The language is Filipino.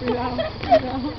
Wala. Wala.